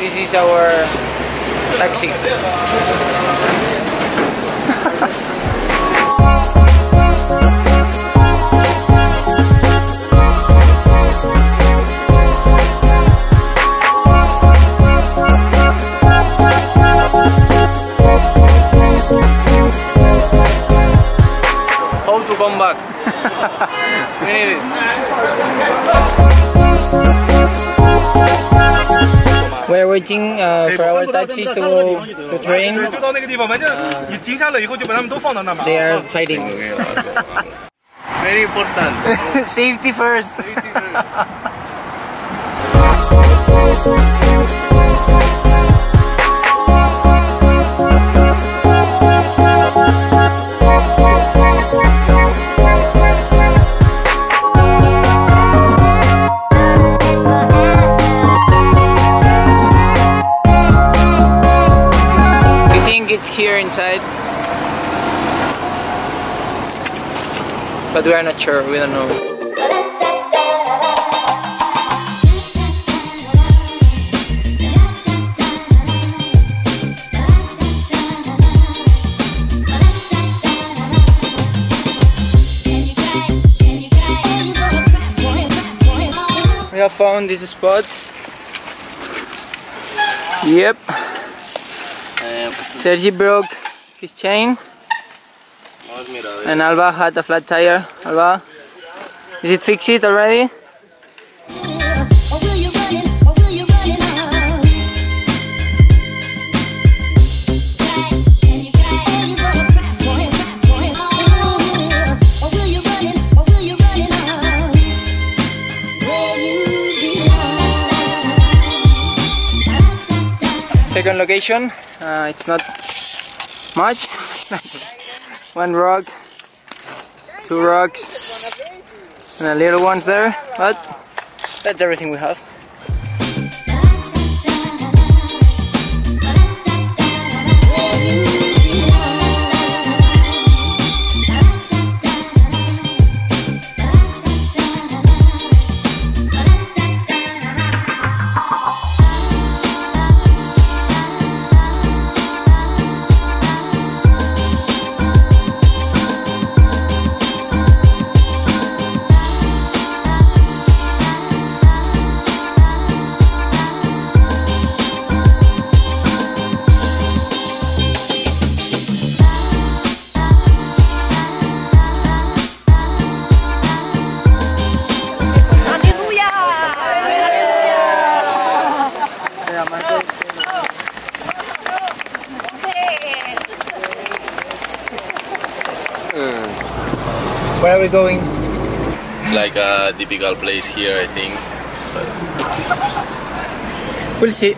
this is our taxi. How to come back? we need it. waiting uh, for our taxis to, to train. Uh, they are fighting. Very important. Safety first. Safety first. inside. But we are not sure, we don't know. We have found this spot. Yep. Sergi broke his chain and Alba had a flat tire. Alba, is it fixed it already? Second location, uh, it's not much. One rock, two rocks, and a little ones there, but that's everything we have. Where are we going? It's like a typical place here, I think. We'll see.